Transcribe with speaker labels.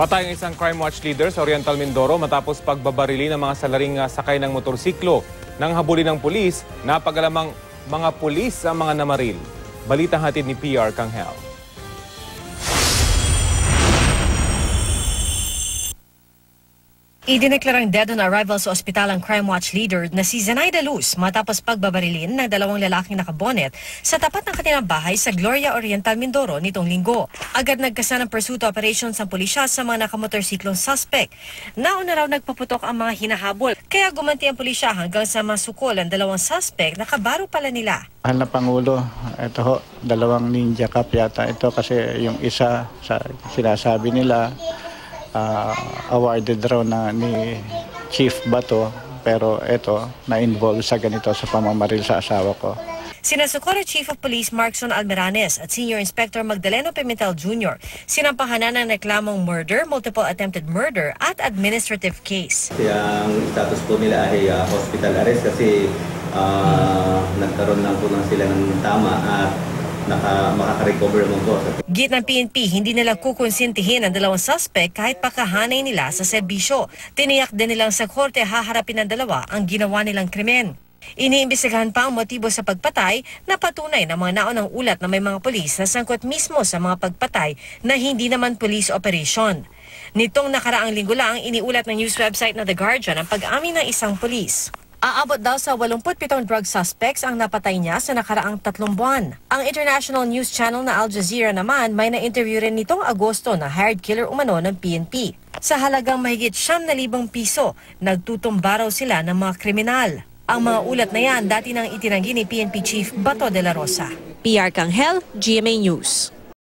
Speaker 1: Patay ang isang crime watch leader sa Oriental Mindoro matapos pagbabarili ng mga salaring ah, sakay ng motorsiklo. Nang habulin ng pulis, napagalamang mga pulis ang mga namaril. Balitang hatid ni PR Kanghel.
Speaker 2: Idineklarang dead on arrival sa ospital ang crime watch leader na si Zenaida Luz matapos pagbabarilin ng dalawang lalaking nakabonet sa tapat ng kanilang bahay sa Gloria Oriental, Mindoro nitong linggo. Agad nagkasa ng pursuit operation sa pulisya sa mga nakamotorsiklong suspect. Nauna raw nagpaputok ang mga hinahabol kaya gumanti ang pulisya hanggang sa masukol ang dalawang suspect na kabaro pala nila.
Speaker 3: Mahal na Pangulo, ito ho, dalawang ninja cup yata ito kasi yung isa sa sinasabi nila ah, awarded raw na ni Chief Bato pero ito na-involve sa ganito sa pamamaril sa asawa ko.
Speaker 2: Sina Socorro Chief of Police Markson Almeranes at Senior Inspector Magdaleno Pimentel Jr. sinampahanan ng reklamong murder, multiple attempted murder at administrative case.
Speaker 4: Kasi ang status po nila ay ah, hospital arrest kasi ah, nagkaroon lang po lang sila ng tama at naka, makaka-recover naman po.
Speaker 2: Git ng PNP, hindi nila kukonsintihin ang dalawang suspect kahit pakahanay nila sa serbisyo. Tiniyak din nilang sa korte haharapin ng dalawa ang ginawa nilang krimen. Iniimbestigahan pa ang motibo sa pagpatay na patunay ng mga naunang ulat na may mga polis na sangkot mismo sa mga pagpatay na hindi naman police operation. Nitong nakaraang linggo lang, iniulat ng news website na The Guardian ang pag-amin ng isang polis. Aabot daw sa 87 drug suspects ang napatay niya sa nakaraang tatlong buwan. Ang international news channel na Al Jazeera naman may na-interview rin nitong Agosto na hired killer umano ng PNP. Sa halagang mahigit 7,000 piso, nagtutumba raw sila ng mga kriminal. Ang mga ulat na yan dati nang itinanggi ni PNP Chief Bato de la Rosa.
Speaker 5: PR Kanghel, GMA News.